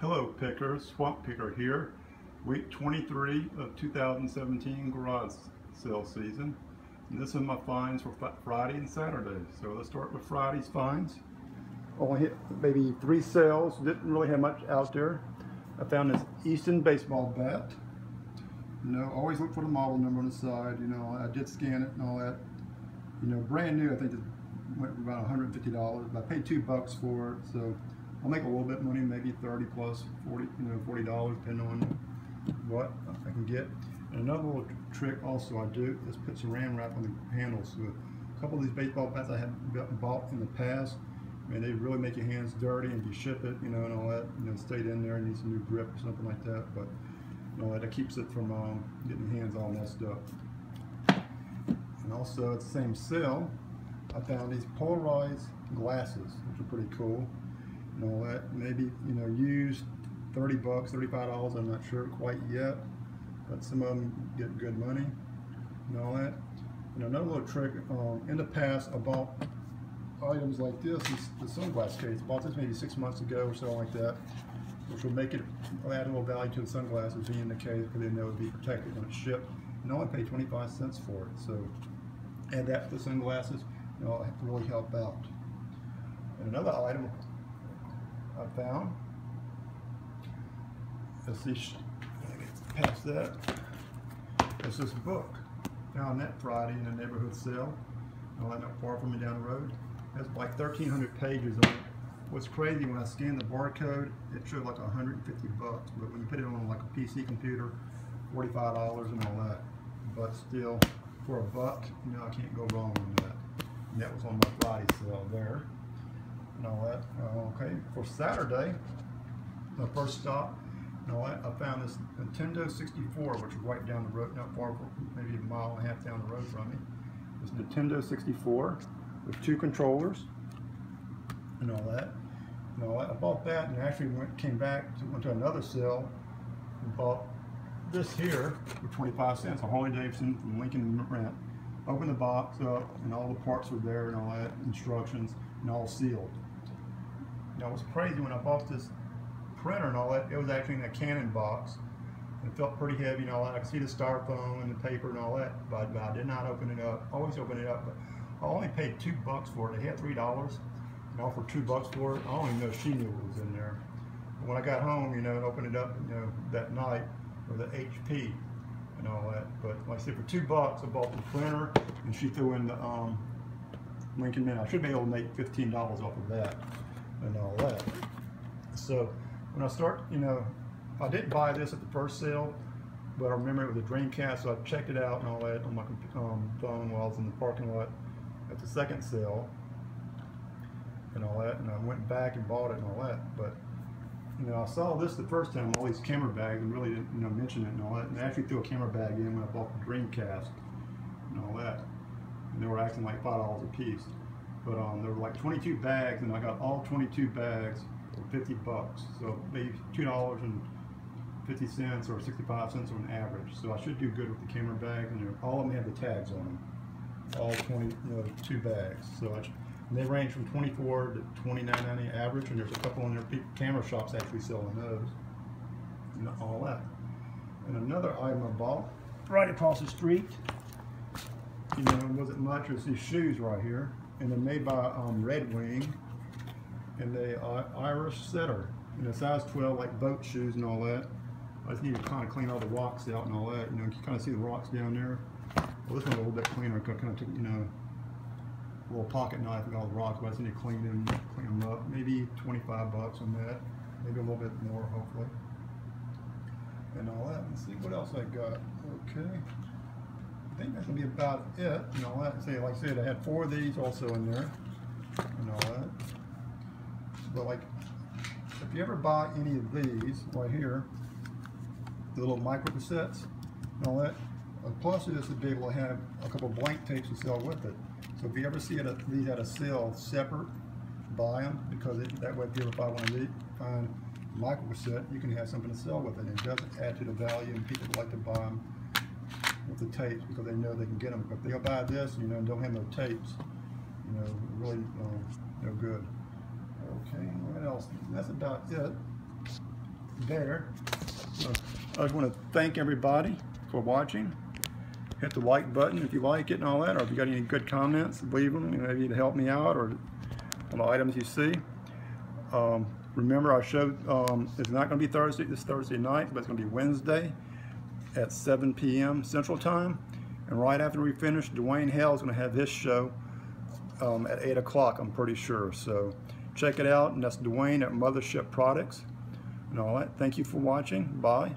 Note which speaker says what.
Speaker 1: Hello pickers, Swamp Picker here. Week 23 of 2017 garage sale season. And this is my finds for Friday and Saturday. So let's start with Friday's finds. Only hit maybe three sales, didn't really have much out there. I found this Easton baseball bat. You know, always look for the model number on the side. You know, I did scan it and all that. You know, brand new, I think it went for about $150. But I paid two bucks for it, so I'll make a little bit of money, maybe 30 plus 40, you know, $40, depending on what I can get. And another little trick also I do is put some ram wrap on the handles. So a couple of these baseball bats I have bought in the past, and they really make your hands dirty and you ship it, you know, and all that, you know, stayed in there and needs a new grip or something like that. But you know, that keeps it from um, getting your hands all messed up. And also at the same sale, I found these polarized glasses, which are pretty cool and all that. Maybe, you know, used 30 bucks, $35, I'm not sure quite yet, but some of them get good money and all that. And another little trick, um, in the past I bought items like this, the sunglass case. Bought this maybe six months ago or something like that, which will make it add a little value to the sunglasses being in the case because then they would be protected when it's shipped. And I only paid 25 cents for it, so add that to the sunglasses, know, it'll really help out. And another item I found. Let's see, past that. It's this book. Found that Friday in the neighborhood sale. No, not far from me down the road. Has like 1,300 pages on it. What's crazy, when I scanned the barcode, it showed like 150 bucks. But when you put it on like a PC computer, $45 and all that. But still, for a buck, you know, I can't go wrong with that. And that was on my Friday sale there and all that. Okay, for Saturday, the first stop, and all that, I found this Nintendo 64, which is right down the road, not far, maybe a mile and a half down the road from me. This Nintendo 64 with two controllers and all that. And all that. I bought that and actually went, came back, to, went to another sale and bought this here for 25 cents, a Harley Davidson from Lincoln Mint. Opened the box up and all the parts were there and all that, instructions, and all sealed. Now it was crazy when I bought this printer and all that, it was actually in a Canon box. It felt pretty heavy and all that. I could see the styrofoam and the paper and all that, but, but I did not open it up. Always open it up, but I only paid two bucks for it. They had three dollars and offered two bucks for it. I don't even know she knew what was in there. But when I got home, you know, and opened it up, you know, that night with the HP and all that. But like I said, for two bucks, I bought the printer and she threw in the um, Lincoln Mint. I should be able to make $15 off of that and all that. So when I start, you know, I didn't buy this at the first sale, but I remember it was a Dreamcast, so I checked it out and all that on my um, phone while I was in the parking lot at the second sale and all that, and I went back and bought it and all that. But you know, I saw this the first time, all these camera bags, and really didn't you know mention it and all that. And I actually threw a camera bag in when I bought the Dreamcast and all that. And they were acting like five dollars a piece. But um, there were like 22 bags, and I got all 22 bags for 50 bucks. So maybe two dollars and 50 cents or 65 cents on average. So I should do good with the camera bags, and all of them have the tags on them. All 20, you know, bags. So I, they range from 24 to 29.90 average, and there's a couple in there camera shops actually selling those, and all that. And another item I bought right across the street. You know, it wasn't much. It's these shoes right here and they're made by um, Red Wing, and they are Irish setter, in a size 12, like boat shoes and all that. I just need to kind of clean all the rocks out and all that. You know, you kind of see the rocks down there. Well, this one's a little bit cleaner. I kind of took, you know, a little pocket knife and all the rocks, but I just need to clean them, clean them up. Maybe 25 bucks on that. Maybe a little bit more, hopefully. And all that. Let's see what else I got. Okay think that's gonna be about it and all that. Say, like I said, I had four of these also in there and all that. But like, if you ever buy any of these right here, the little micro cassettes and all that, a plus is to be able to have a couple blank tapes to sell with it. So if you ever see it these at a sale separate, buy them because it, that way if you ever buy one of these, find micro cassette, you can have something to sell with it. It does add to the value and people like to buy them with the tapes because they know they can get them. But if they'll buy this, you know, and don't have no tapes, you know, really uh, no good. Okay, what else? That's about it. there. So I just want to thank everybody for watching. Hit the like button if you like it and all that, or if you got any good comments, leave them, maybe to help me out, or on the items you see. Um, remember, our show um, is not going to be Thursday this Thursday night, but it's going to be Wednesday at 7 p.m. Central Time. And right after we finish, Dwayne Hale is going to have his show um, at 8 o'clock, I'm pretty sure. So check it out, and that's Dwayne at Mothership Products and all that. Thank you for watching. Bye.